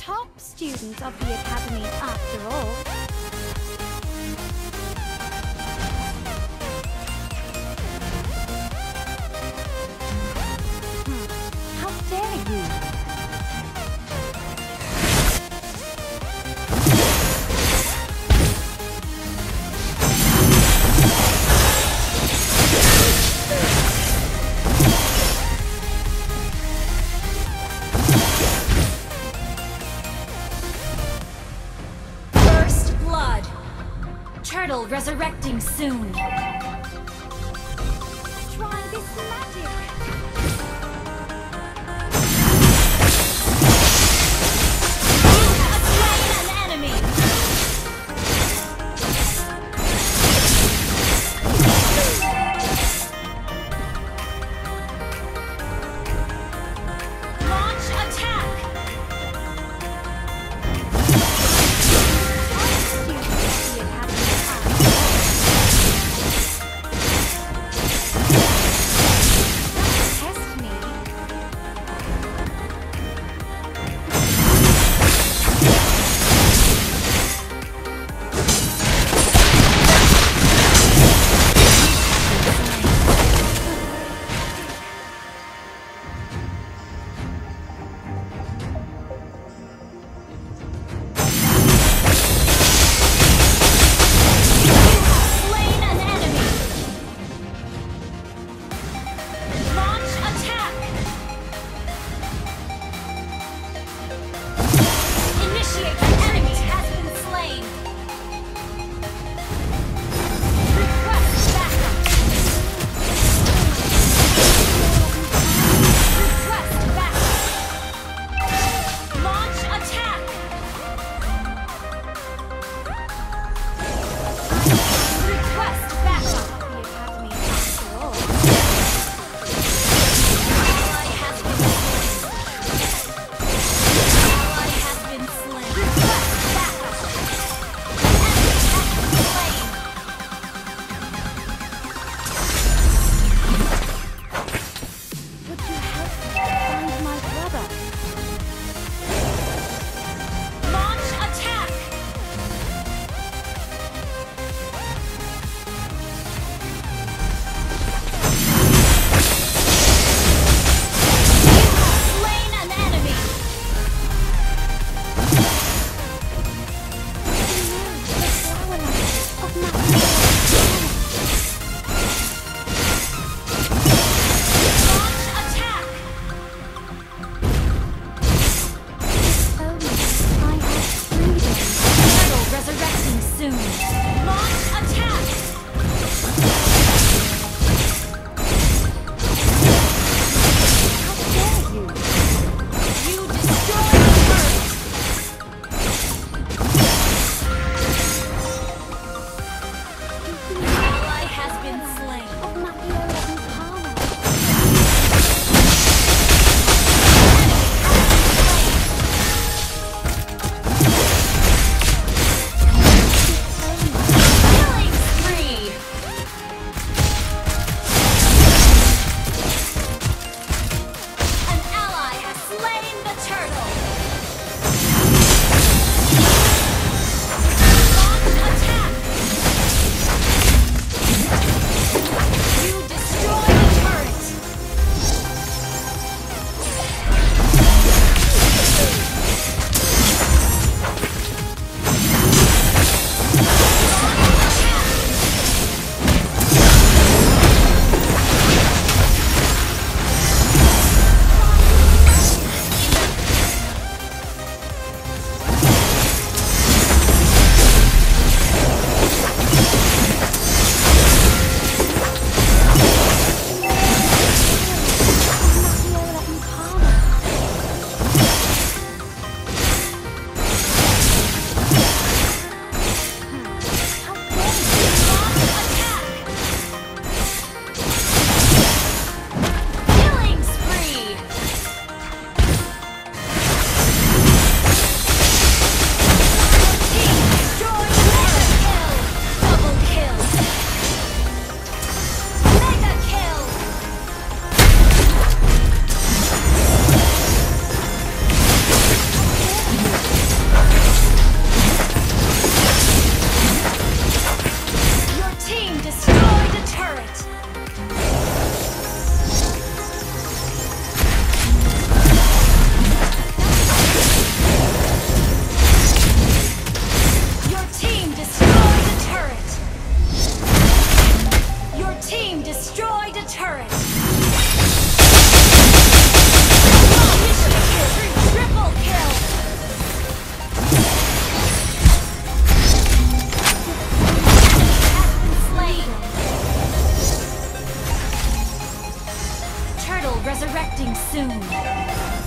top students of the Academy after all. Redirecting soon. Try this magic. resurrecting soon.